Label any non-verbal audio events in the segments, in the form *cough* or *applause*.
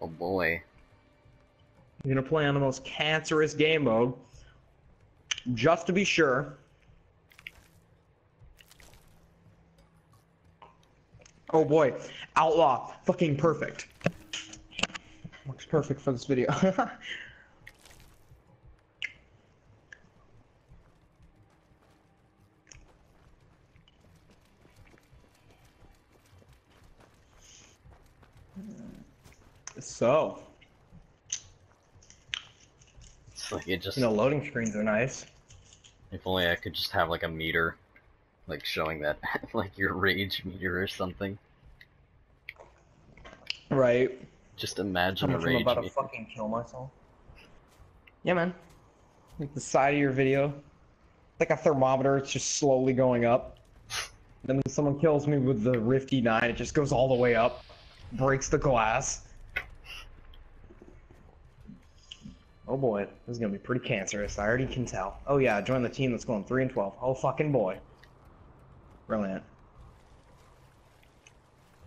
Oh boy. You're gonna play on the most cancerous game mode, just to be sure. Oh boy, Outlaw, fucking perfect. Looks perfect for this video. *laughs* so, It's like it just. you know, loading screens are nice. If only I could just have like a meter, like showing that, *laughs* like your rage meter or something. Right. Just How imagine a much I'm rage about to meter. fucking kill myself. Yeah, man. Like the side of your video. Like a thermometer, it's just slowly going up. *laughs* Then when someone kills me with the Rift E9, it just goes all the way up. Breaks the glass. Oh boy, this is gonna be pretty cancerous. I already can tell. Oh yeah, join the team that's going 3 and 12. Oh fucking boy. Brilliant.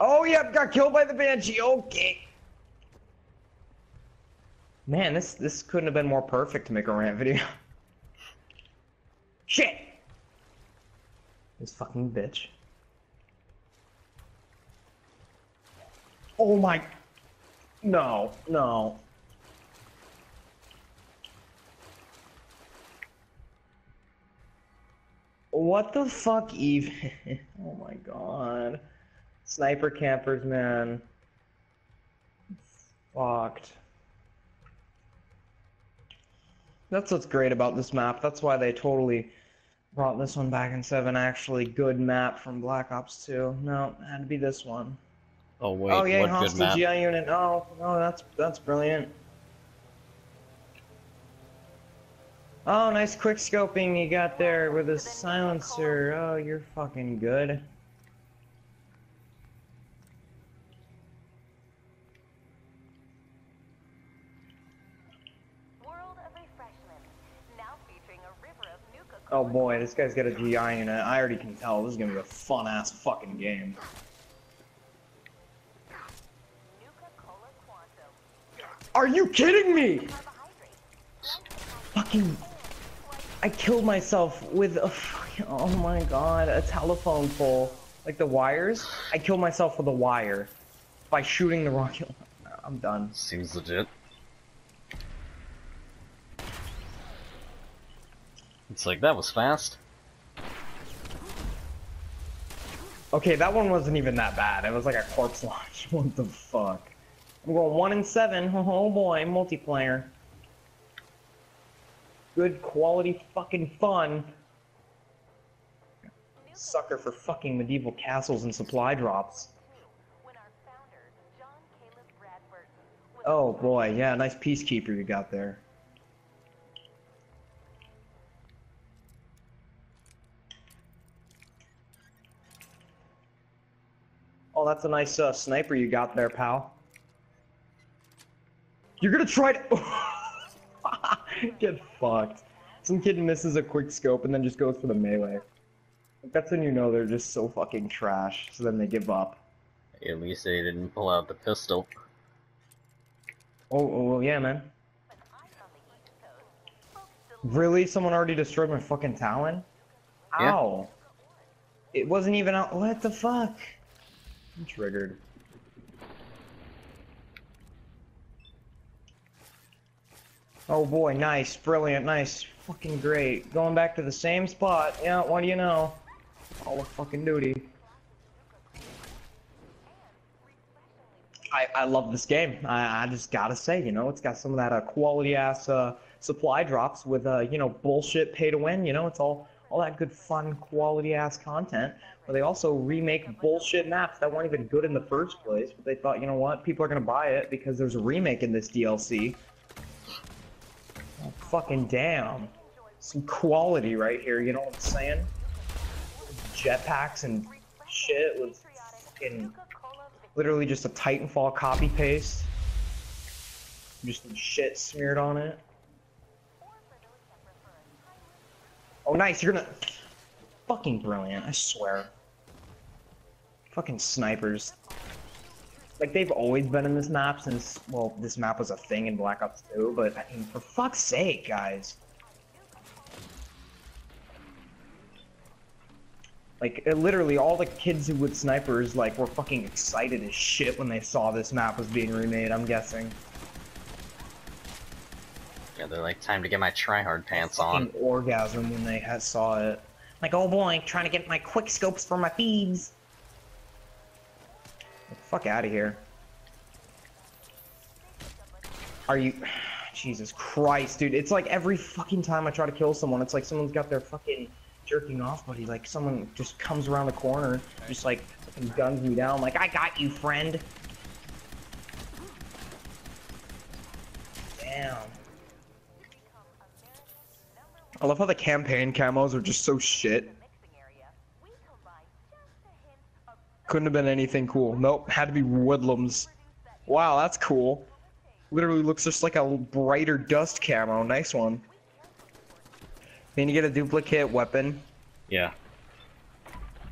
Oh yep, got killed by the Banshee. Okay. Man, this this couldn't have been more perfect to make a rant video. *laughs* Shit! This fucking bitch. Oh my... No, no. What the fuck even? *laughs* oh my god. Sniper campers, man. Fucked. That's what's great about this map. That's why they totally brought this one back in 7. Actually, good map from Black Ops 2. No, it had to be this one. Oh wait, oh, yeah, what good hostile? GI unit. Oh, no, that's that's brilliant. Oh, nice quick scoping you got there with a silencer. Oh, you're fucking good. World of Refreshment, now featuring a river of Nuka Oh boy, this guy's got a GI unit. I already can tell this is gonna be a fun ass fucking game. Nuka Cola Quantum. Are you kidding me? Fucking. I killed myself with a. fucking- Oh my god, a telephone pole. Like the wires? I killed myself with a wire. By shooting the rocket. I'm done. Seems legit. It's like that was fast. Okay, that one wasn't even that bad. It was like a corpse launch. *laughs* What the fuck? I'm going one and seven. *laughs* Oh boy, multiplayer. Good quality fucking fun. Sucker for fucking medieval castles and supply drops. Oh boy, yeah, nice peacekeeper you got there. Oh, that's a nice uh, sniper you got there, pal. You're gonna try to *laughs* *laughs* get fucked. Some kid misses a quick scope and then just goes for the melee. That's when you know they're just so fucking trash. So then they give up. At least they didn't pull out the pistol. Oh, oh, oh yeah, man. an ice on the East Coast. Folks still Really? Someone already destroyed my fucking Talon? Yeah. Ow. It wasn't even out. What the fuck? I'm triggered. Oh boy, nice, brilliant, nice, fucking great. Going back to the same spot. Yeah, what do you know? All of fucking duty. I, I love this game. I, I just gotta say, you know, it's got some of that uh, quality ass uh, supply drops with, uh, you know, bullshit pay to win. You know, it's all all that good fun quality ass content. But they also remake bullshit maps that weren't even good in the first place. But they thought, you know what, people are gonna buy it because there's a remake in this DLC. Fucking damn, some quality right here. You know what I'm saying? Jetpacks and shit with fucking literally just a Titanfall copy paste. Just some shit smeared on it. Oh, nice. You're gonna. Fucking brilliant, I swear. Fucking snipers. Like they've always been in this map since well, this map was a thing in Black Ops 2, but I mean for fuck's sake, guys. Like it, literally all the kids who with snipers like were fucking excited as shit when they saw this map was being remade, I'm guessing. Yeah, they're like, time to get my tryhard pants on. Orgasm when they had, saw it. Like, oh boy, trying to get my quick scopes for my feeds. Fuck out of here. Are you... *sighs* Jesus Christ, dude. It's like every fucking time I try to kill someone, it's like someone's got their fucking jerking off buddy. Like, someone just comes around the corner, just like, guns me down. Like, I got you, friend. Damn. I love how the campaign camos are just so shit. mixing area, we combine just a hint of Couldn't have been anything cool. Nope, had to be woodlums. Wow, that's cool. Literally looks just like a brighter dust camo. Nice one. Then you get a duplicate weapon. Yeah.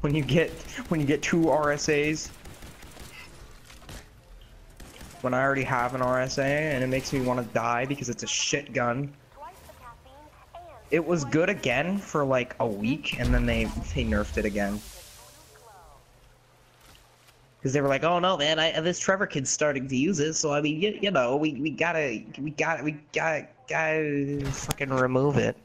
When you get when you get two RSAs. When I already have an RSA and it makes me want to die because it's a shit gun. twice the caffeine and It was good again for like a week and then they they nerfed it again. Because they were like, oh no, man, I, this Trevor kid's starting to use it, so I mean, you, you know, we, we gotta, we gotta, we gotta, gotta fucking remove it.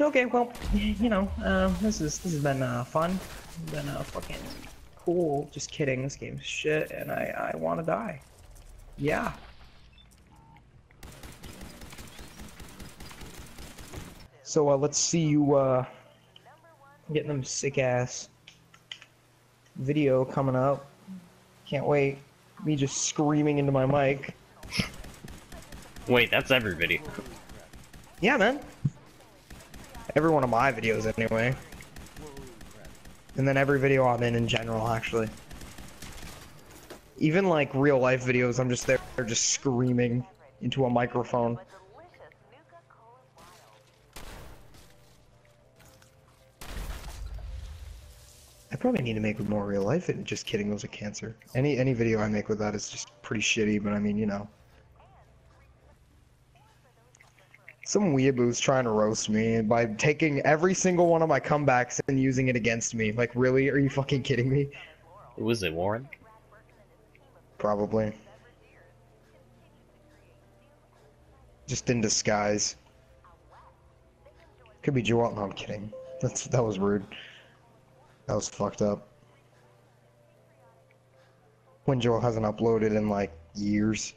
Okay, well, you know, uh, this is this has been uh, fun, been uh, fucking cool. Just kidding, this game's shit, and I I want to die. Yeah. So uh, let's see you uh, getting them sick ass video coming up. Can't wait. Me just screaming into my mic. Wait, that's every video. Yeah, man. Every one of my videos, anyway. And then every video I'm in in general, actually. Even like real life videos, I'm just there, just screaming into a microphone. Probably need to make more real life. And just kidding, those are cancer. Any any video I make with that is just pretty shitty. But I mean, you know. Some weeaboo's trying to roast me by taking every single one of my comebacks and using it against me. Like, really? Are you fucking kidding me? Who is it, Warren? Probably. Just in disguise. Could be Joel. No, I'm kidding. That's that was rude. That was fucked up. When Joel hasn't uploaded in like years.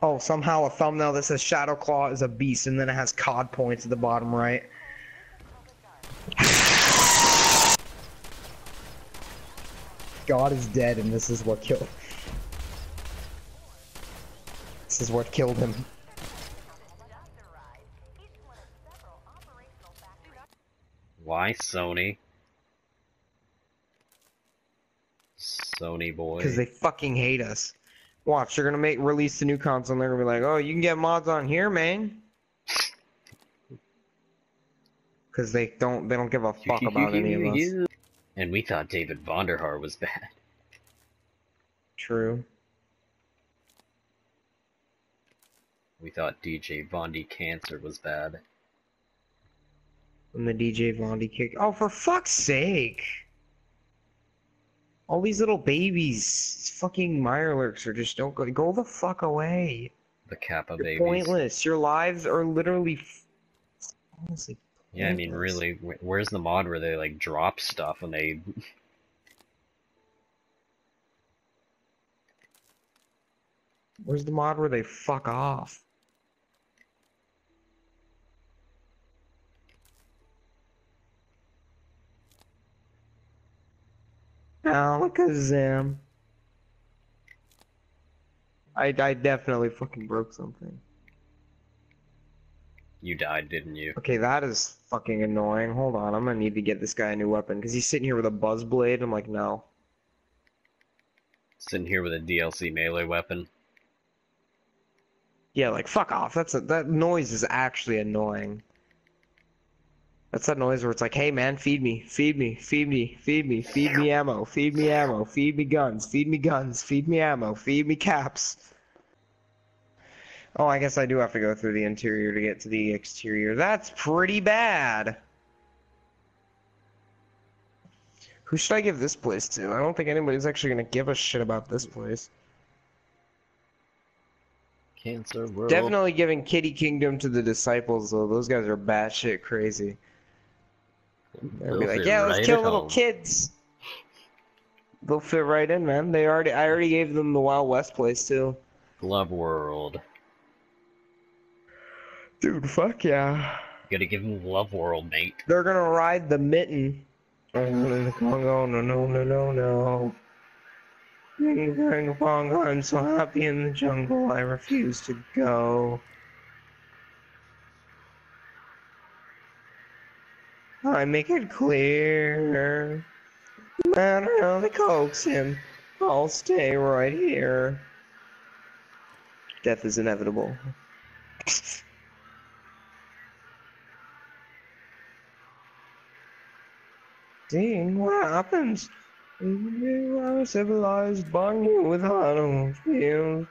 Oh, somehow a thumbnail that says Shadow Claw is a beast, and then it has COD points at the bottom right. God is dead, and this is what killed. This is what killed him. Why Sony? Sony boy. Because they fucking hate us. Watch, they're gonna make release the new console, and they're gonna be like, "Oh, you can get mods on here, man." *laughs* Because they don't, they don't give a fuck *laughs* about any of us. *laughs* And we thought David Vonderhaar was bad. True. We thought DJ Vondi Cancer was bad. When the DJ Vondi kick. Oh, for fuck's sake! All these little babies, fucking Mirelurks, are just don't go. Go the fuck away. The Kappa You're babies. pointless. Your lives are literally. Honestly. Yeah, I mean, really, where's the mod where they like drop stuff and they? Where's the mod where they fuck off? Alakazam. I, I definitely fucking broke something. You died, didn't you? Okay, that is fucking annoying. Hold on, I'm gonna need to get this guy a new weapon because he's sitting here with a buzz blade. I'm like, no. Sitting here with a DLC melee weapon. Yeah, like fuck off. That's a, that noise is actually annoying. That's that noise where it's like, hey man, feed me, feed me, feed me, feed me, feed me ammo, feed me ammo, feed me guns, feed me guns, feed me ammo, feed me caps. Oh, I guess I do have to go through the interior to get to the exterior. That's pretty bad. Who should I give this place to? I don't think anybody's actually gonna give a shit about this place. Cancer World. Definitely giving Kiddie Kingdom to the disciples though. Those guys are batshit crazy. They'll be like, yeah, let's kill little home." kids. They'll fit right in, man. They already, I already gave them the Wild West place too. Glove World. Dude, fuck yeah. Gotta give him Glove World, mate. They're gonna ride the mitten. Oh, in the Congo, no, no, no, no, no. Bongo, I'm so happy in the jungle, I refuse to go. I make it clear. No matter how they coax him, I'll stay right here. Death is inevitable. *laughs* Seeing what happens. You are civilized, you with automobiles.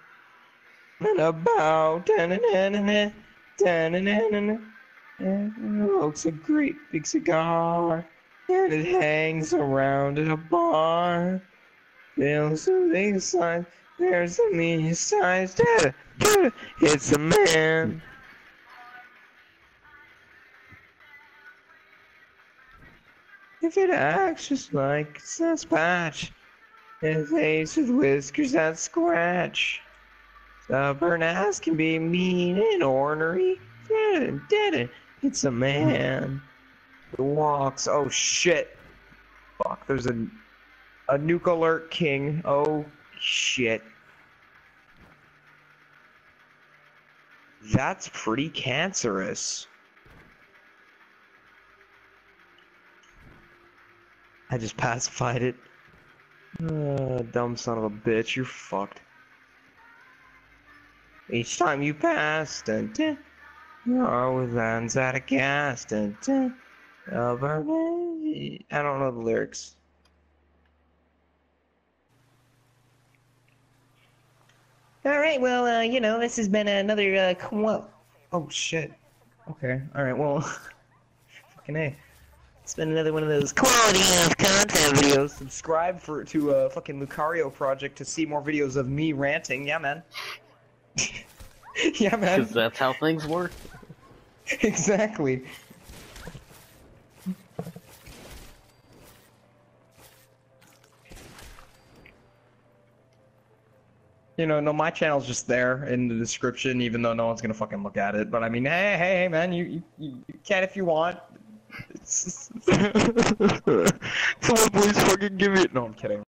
And about ta-na-na-na-na, ta-na-na-na-na. And Oh, it looks a great big cigar. And it hangs around in a bar. Feels a big sign. There's a me size. It's a man. If it acts just like Sasquatch, his face with whiskers that scratch. Stubborn ass can be mean and ornery. Dead dead It's a man who walks. Oh shit! Fuck, there's a a Nukalurk king. Oh shit. That's pretty cancerous. I just pacified it. Uh, dumb son of a bitch, you're fucked. Each time you pass, dun dun, you're always lands out of gas, dun dun. Albert, I don't know the lyrics. All right, well, uh, you know, this has been another, uh, qu- oh shit. Okay, all right, well, *laughs* fucking a. It's been another one of those quality of content videos. Subscribe for to uh, fucking Lucario project to see more videos of me ranting. Yeah, man. *laughs* yeah, man. Because that's how things work. *laughs* exactly. You know, no, my channel's just there in the description, even though no one's gonna fucking look at it. But I mean, hey, hey, hey, man, you, you, you can if you want. It's *laughs* *laughs* Someone please fucking give me it. No, I'm kidding.